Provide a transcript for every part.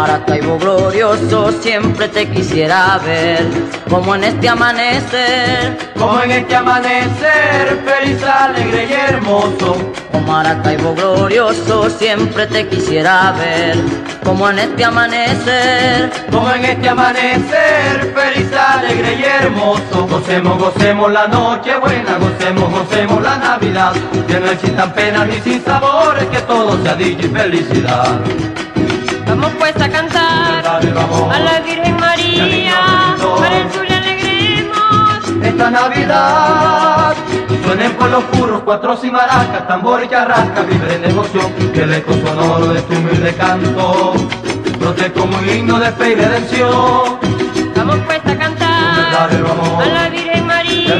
Maracaibo glorioso, siempre te quisiera ver, como en este amanecer, como en este amanecer, feliz, alegre y hermoso. Oh Maracaibo glorioso, siempre te quisiera ver, como en este amanecer, como en este amanecer, feliz, alegre y hermoso. Gocemos, gocemos la noche buena, gocemos, gocemos la Navidad, que no existan penas ni sin sabores, que todo sea dicha y felicidad. Vamos pues a cantar a la Virgen María, para el sur le alegremos. Esta Navidad suenen por los curros, cuatro y maracas, tambor y charrasca, vibre en emoción, que el eco sonoro de tu humilde canto brote como un himno de fe y redención. Vamos pues a cantar a la Virgen María,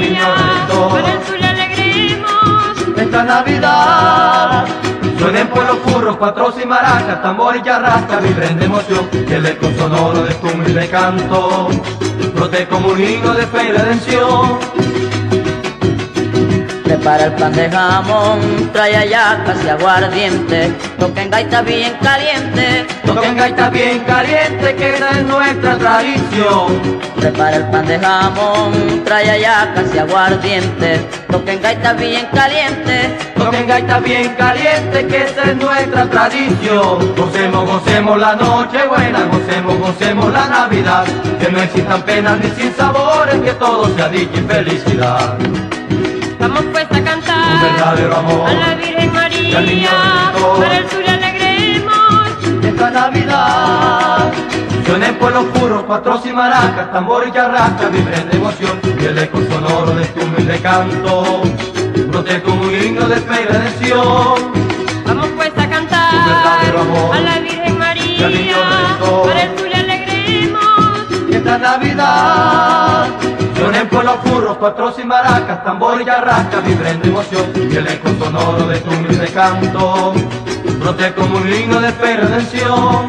para el sur le alegremos. Esta Navidad Suenen por los curros, cuatro y maracas, tambor y charrasca, vibren de emoción, que el eco sonoro de tu humilde canto brote como un himno de fe y redención. Prepara el pan de jamón, trae allá casi aguardiente, toquen gaita bien caliente, toquen gaita bien caliente, que esa es nuestra tradición. Prepara el pan de jamón, trae allá casi aguardiente, toquen gaita bien caliente, toquen gaita bien caliente, que esa es nuestra tradición. Gocemos, gocemos la noche buena, gocemos, gocemos la Navidad, que no existan penas ni sin sabores, que todo sea dicha y felicidad. Vamos pues a cantar a la Virgen María, para el sur alegremos. Esta Navidad. Suenen por los puros, cuatro y maracas, tambor y charrasca, vibren de emoción y el eco sonoro de tu humilde canto brote como un himno de fe y redención. Vamos pues a cantar a la Virgen María, para el sur alegremos. Esta Navidad Suenen por los furros, cuatro y maracas, tambor y arrasca, vibren de emoción y el eco sonoro de tu humilde canto brote como un himno de redención.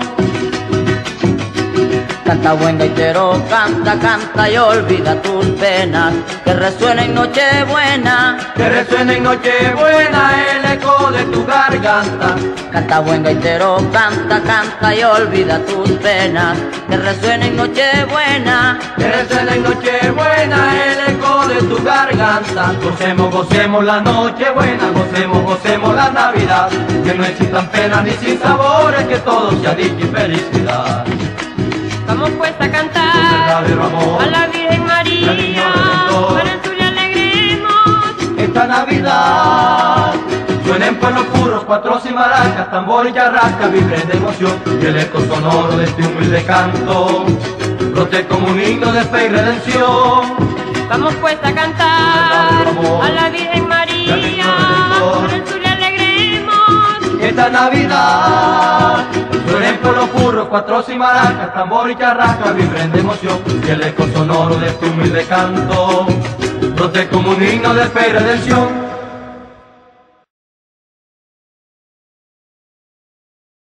Canta buen gaitero, canta, canta y olvida tus penas, que resuene en buena, que resuene en buena el eco de tu garganta. Canta buen gaitero, canta, canta y olvida tus penas, que resuene en buena, que resuene en buena el eco de tu garganta. Gocemos, gocemos la noche buena, gocemos, gocemos la Navidad, que no existan penas ni sin sabores, que todo sea dicha y felicidad. Vamos pues a cantar a la Virgen María, para el sur le alegremos. Esta Navidad suenen por los puros, cuatro y maracas, tambor y charrasca, vibren de emoción y el eco sonoro de este humilde canto brote como un himno de fe y redención. Vamos pues a cantar a la Virgen María, para el sur le alegremos. Esta Navidad Suenen por los curros, cuatro y maracas, tambor y charrasca, vibren de emoción y el eco sonoro de tu humilde canto brote como un himno de fe y redención.